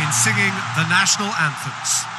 in singing the national anthems.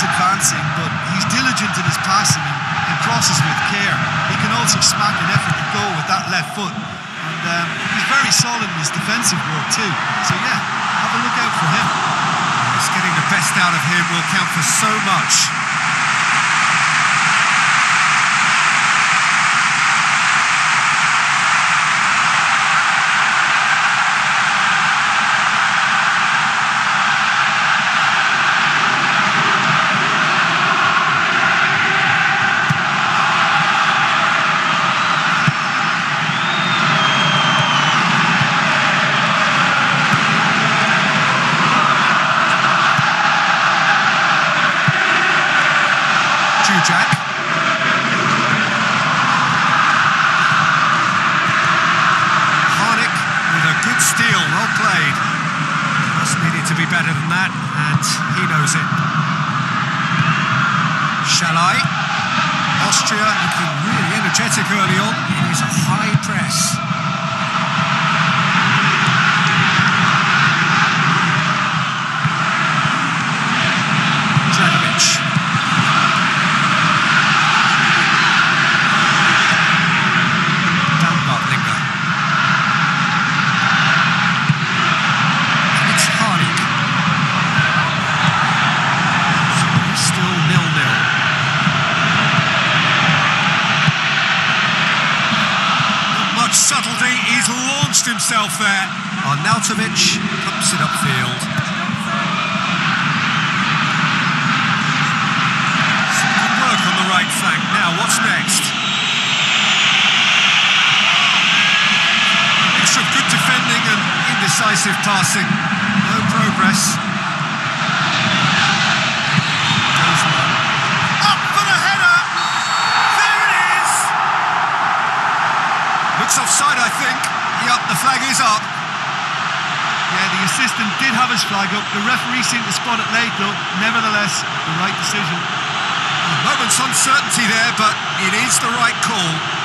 Always advancing, but he's diligent in his passing and, and crosses with care. He can also smack an effort to go with that left foot. And um, he's very solid in his defensive work too. So yeah, have a look out for him. Getting the best out of him will count for so much. Dzsudzsák. Harnik with a good steal, well played. Just needed to be better than that, and he knows it. Szalai. Austria looking really energetic early on. It is a high press. Dragovic. Dan Bartlinger. It's Harnik. So it's still nil-nil. Not much subtlety. He's launched himself there. Arnautovic pumps it upfield. Good work on the right flank. Now, what's next? Mixture of good defending and indecisive passing. No progress. Goes one. Up for the header! There it is! Looks offside, I think. Yup, the flag is up. Did have his flag up. The referee seemed to spot it late though. Nevertheless, the right decision. A moment's uncertainty there, but it is the right call.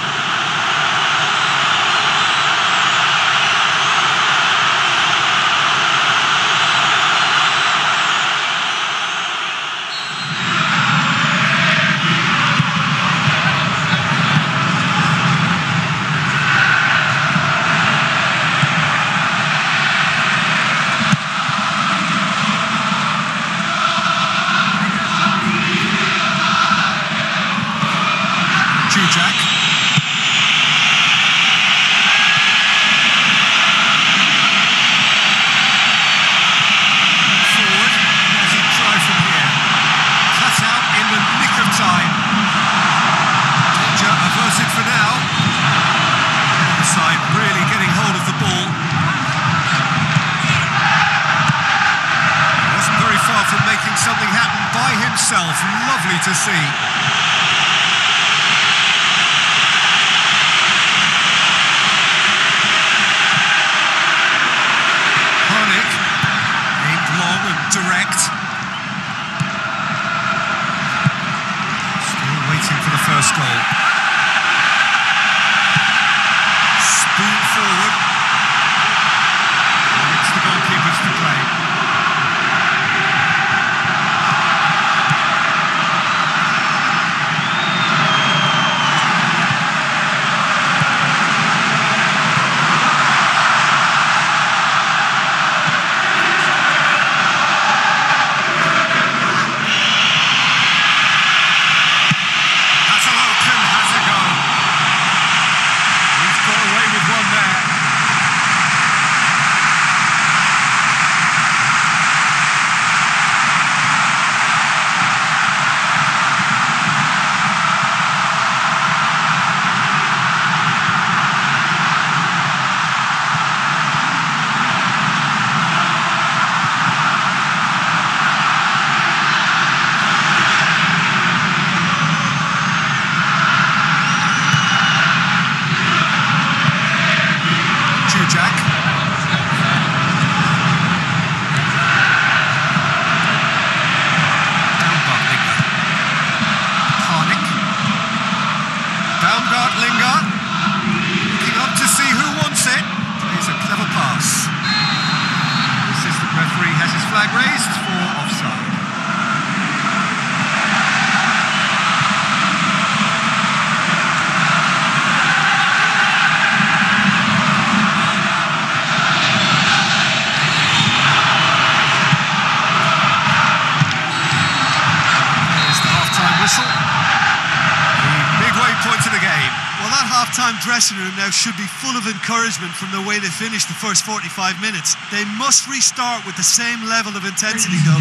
Half-time dressing room now should be full of encouragement from the way they finished the first 45 minutes. They must restart with the same level of intensity, though.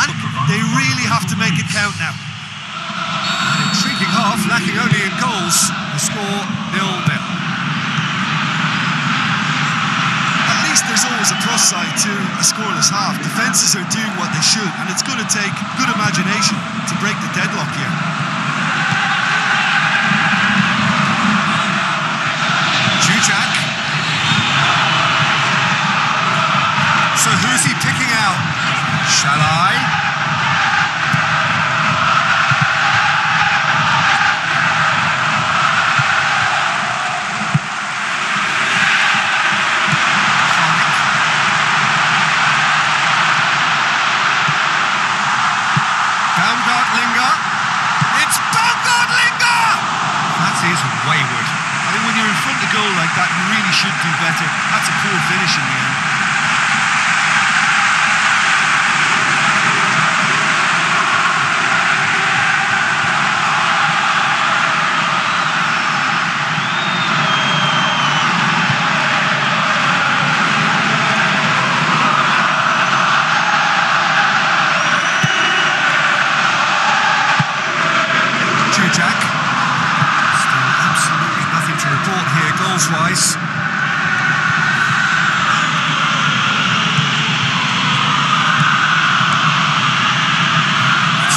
And they really have to make it count now. An intriguing half, lacking only in goals. The score nil-nil. At least there's always a plus side to a scoreless half. Defences are doing what they should, and it's going to take good imagination to break the deadlock here. Dzsudzsák. So who's he picking out? Shall I? Baumgartlinger. It's Baumgartlinger! That is wayward. I think when you're in front of goal like that, you really should do better. That's a poor finish in the end. Dzsudzsák. Still absolutely nothing to It's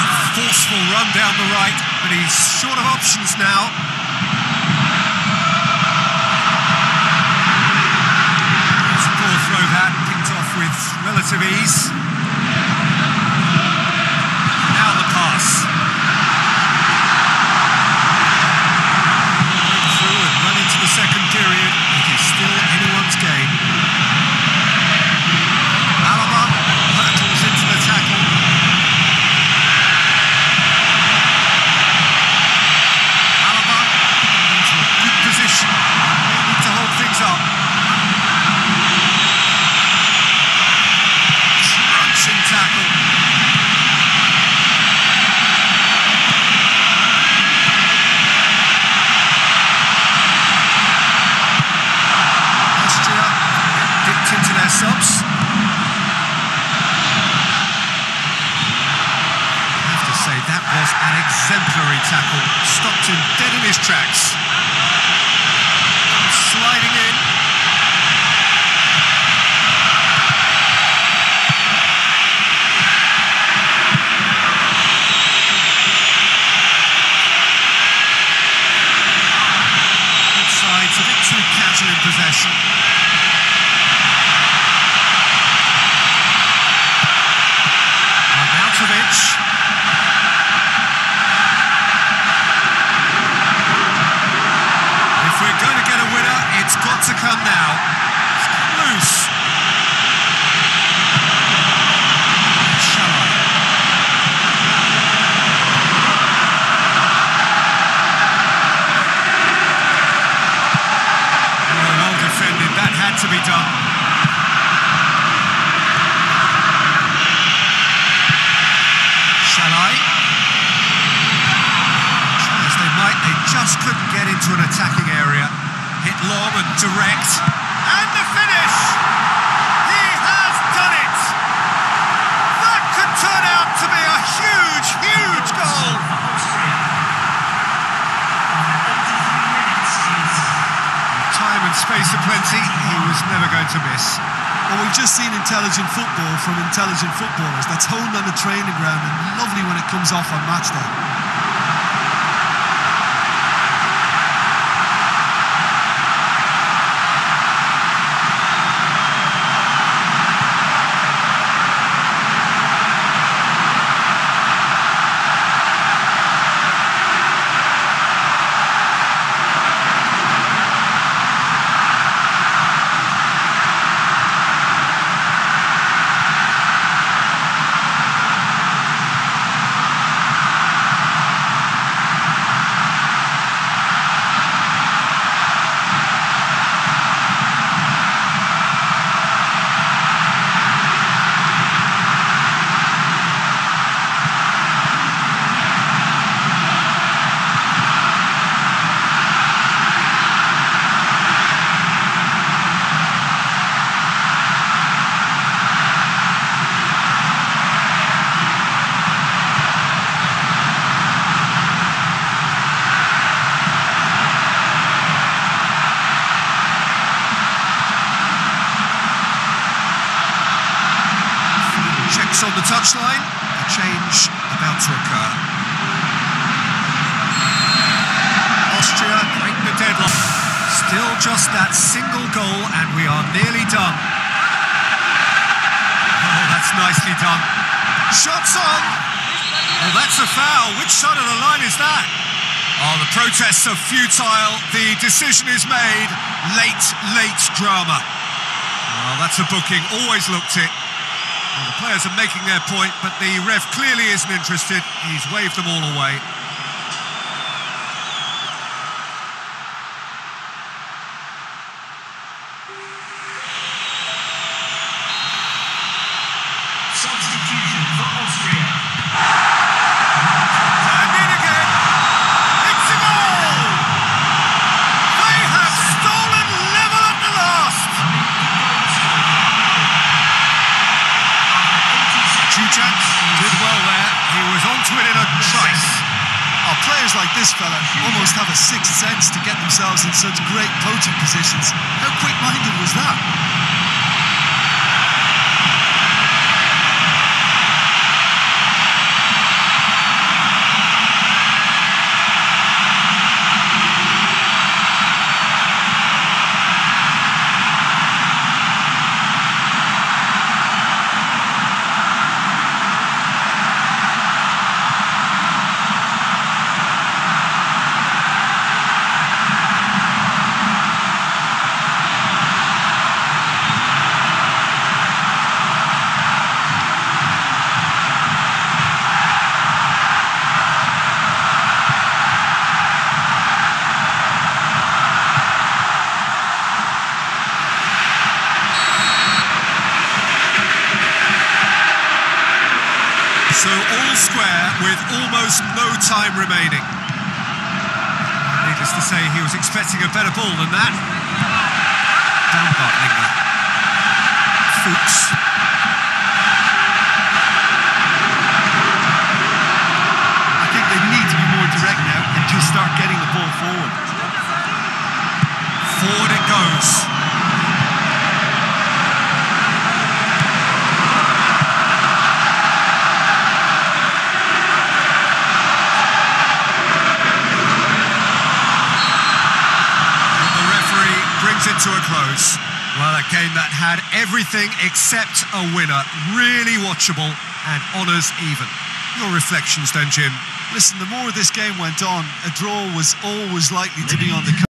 a forceful run down the right, but he's short of options now. It's a poor throw that, picked off with relative ease. Now the pass. through and run into the second period. It is still anyone's game. Alaba hurtles into the tackle. Alaba into a good position. They need to hold things up. Crunching tackle. Austria dipped into their subs. I have to say, that was an exemplary tackle. Stopped him dead in his tracks. Sliding in. Possession. Arnautovic. If we're going to get a winner, it's got to come now. It's loose. Szalai. Oh, well defended. That had to be done. Szalai. Try as they might, they just couldn't get into an attacking area. Hit long and direct. And the finish! He has done it! That could turn out to be a huge, huge goal! Time and space aplenty, he was never going to miss. Well, we've just seen intelligent football from intelligent footballers. That's honed on the training ground and lovely when it comes off on match day. On the touchline. A change about to occur. Austria break the deadlock. Still just that single goal, and we are nearly done. Oh, that's nicely done. Shots on. Oh, that's a foul. Which side of the line is that? Oh, the protests are futile. The decision is made. Late, late drama. Oh, that's a booking. Always looked it. Well, the players are making their point, but the ref clearly isn't interested. He's waved them all away. Dzsudzsák did well there. He was onto it in a trice. Oh, players like this fella almost have a sixth sense to get themselves in such great poaching positions. How quick-minded was that? So all square with almost no time remaining. Needless to say, he was expecting a better ball than that. Baumgartlinger. Fuchs. I think they need to be more direct now and just start getting the ball forward. Forward it goes. And the referee brings it to a close. Well, a game that had everything except a winner. Really watchable and honours even. Your reflections then, Jim? Listen, the more of this game went on, a draw was always likely to be on the